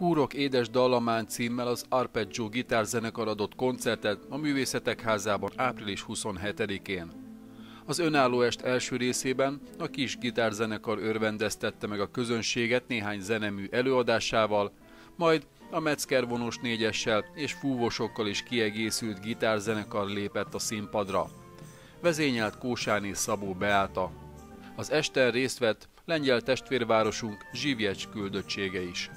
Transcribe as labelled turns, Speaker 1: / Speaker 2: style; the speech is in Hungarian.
Speaker 1: Húrok édes dallamán címmel az Arpeggio gitárzenekar adott koncertet a Művészetek Házában április 27-én. Az önálló est első részében a kis gitárzenekar örvendeztette meg a közönséget néhány zenemű előadásával, majd a Metzger vonós négyessel és fúvósokkal is kiegészült gitárzenekar lépett a színpadra. Vezényelt Kósáné Szabó Beáta. Az esten részt vett lengyel testvérvárosunk Zsivjecs küldöttsége is.